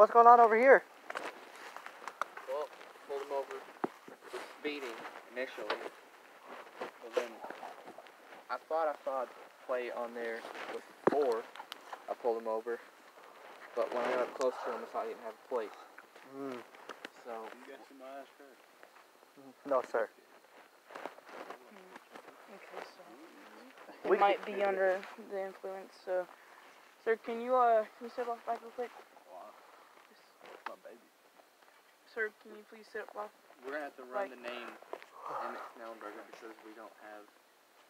What's going on over here? Well, pulled him over for speeding initially. But then I thought I saw a plate on there with four. I pulled him over. But when I got up close to him, I saw he didn't have a plate. Mm, So You got some ice cream? no, sir. Okay, so We it might be under the influence. So, sir, can you uh can you sit off back real quick? Wow, that's my baby. Sir, can you please sit off? we're gonna have to run the name Emmett Snellenberger because we don't have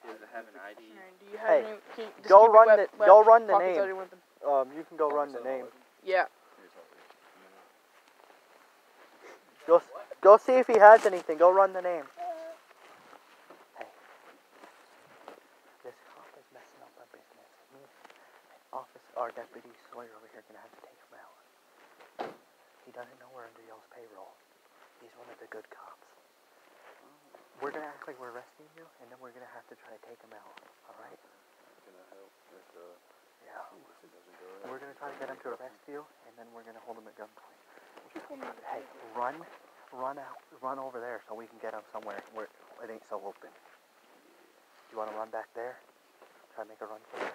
he doesn't have an ID. Do you have Hey, any? Can you, just Go run wep- the wep- go run the name. out of your weapon. Um, you can go run the name. Yeah. Go go see if he has anything. Go run the name. Hey, this cop is messing up our business. Me, and office, our deputy Sawyer over here gonna have to take him out. He doesn't know we're under y'all's payroll. He's one of the good cops. We're gonna act like we're arresting you, and then we're gonna have to try to take him out. All right? Can I help if, uh, Yeah. if it doesn't go right? We're gonna try to get him to arrest you, and then we're gonna hold him at gunpoint. Hey, run, run out, run over there so we can get him somewhere where it ain't so open. You wanna run back there? Try to make a run for it.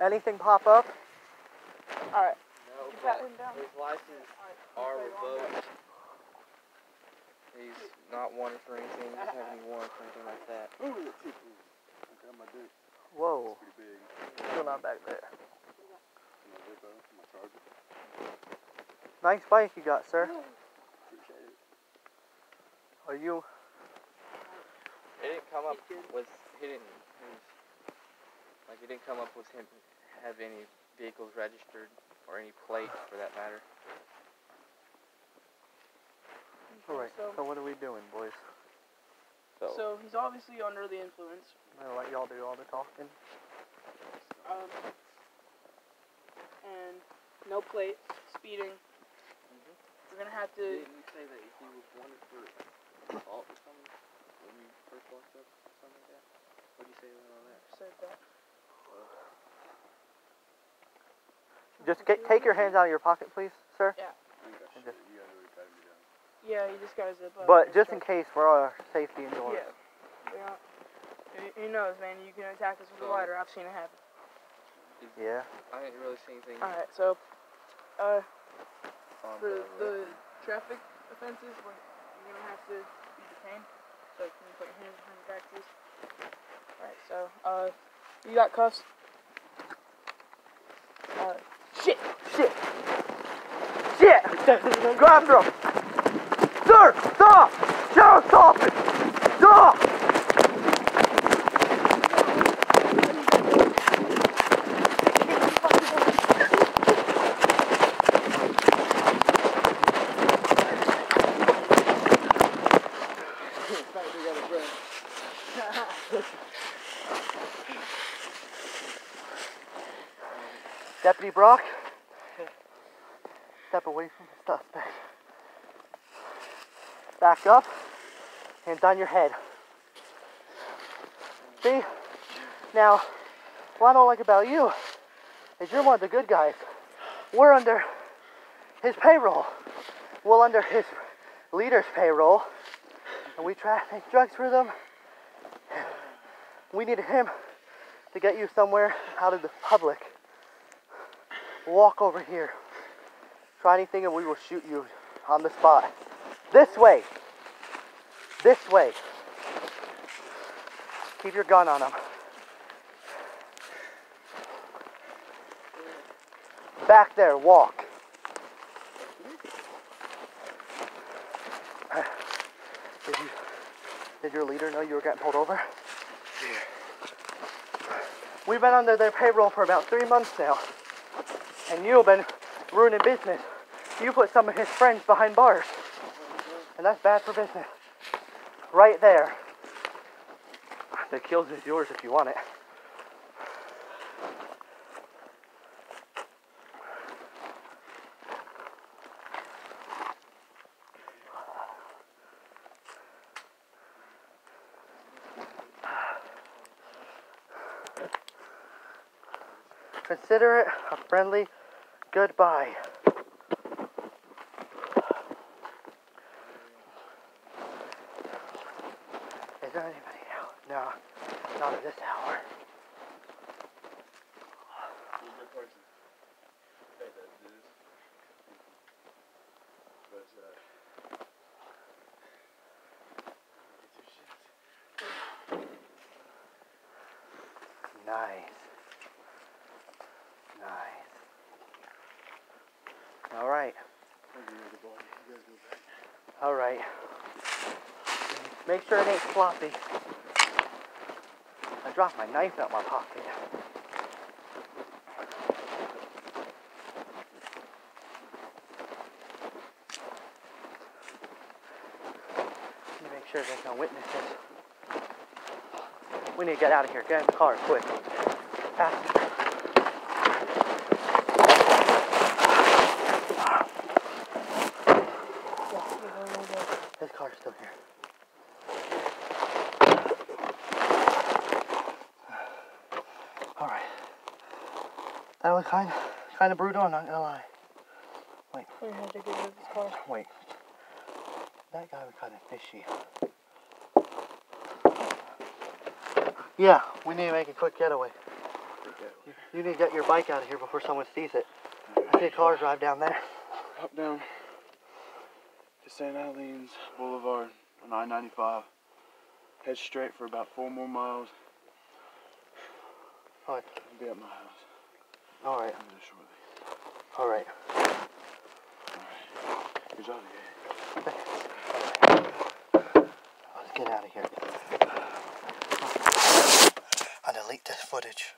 Anything pop up? All right. His license are revoked. He's not wanted for anything. He doesn't have any warrants or anything like that. Ooh, that tickle. I got my dick. Whoa, still not back there. My Vivo, my charger. Nice bike you got, sir. Appreciate it. Are you? It didn't come up with he didn't he was, like it didn't come up with him have any vehicles registered or any plate for that matter. All right. So, So what are we doing, boys? So, so he's obviously under the influence. I'm gonna let y'all do all the talking. Um, and no plates, speeding. We're gonna have to. didn't you say that he was wanted for assault or something when you first walked up or something like that? What did you say about all that? Said that. Just get, take your hands out of your pocket, please, sir. I ain't got And shit. just- You guys already patted me down. Yeah, you just gotta zip up. But just in case, for our safety and yours. Yeah. Yeah. Who- Who knows, man? You can attack us with a lighter. I've seen it happen. Yeah. I didn't really see anything All right. So, uh, for the, the traffic offenses, we're, you're gonna have to be detained. So can you put your hands behind your back, please? All right. So, uh, you got cuffs. Uh, shit. Shit! Go after him! Sir! Stop! Sheriff, stop it! Stop! Deputy Brock, step away from the suspect. Back up, hands on your head. See? Now, what I don't like about you is you're one of the good guys. We're under his payroll. We're under his leader's payroll. And we traffic drugs for them. We needed him to get you somewhere out of the public. Walk over here. Try anything and we will shoot you on the spot. This way. This way. Keep your gun on them. Back there, walk. Did, you, did your leader know you were getting pulled over? Yeah. We've been under their payroll for about three months now. And you've been ruining business. You put some of his friends behind bars. And that's bad for business. Right there. The kills is yours if you want it. Consider it a friendly Goodbye. There anybody out? No, not at this hour. Good person. Hey, that is. But. Get your shit. Nice. Nice. All right. Thank you, the body. You guys go back. All right. Make sure it ain't sloppy. I dropped my knife out my pocket. Make sure there's no witnesses. We need to get out of here. Get in the car quick. Fast. His car's still here. That was kind, kind of brutal. I'm not gonna lie. We had to get rid of this car. Wait. That guy was kind of fishy. Yeah, we need to make a quick getaway. You, you need to get your bike out of here before someone sees it. I see a car drive down there. Up down to St. Eileen's Boulevard on I 95. Head straight for about four more miles. Alright. and Be at my house. All right, I'm just shortly. all right. Alright. Here's all the Let's get out of here. I'll delete this footage.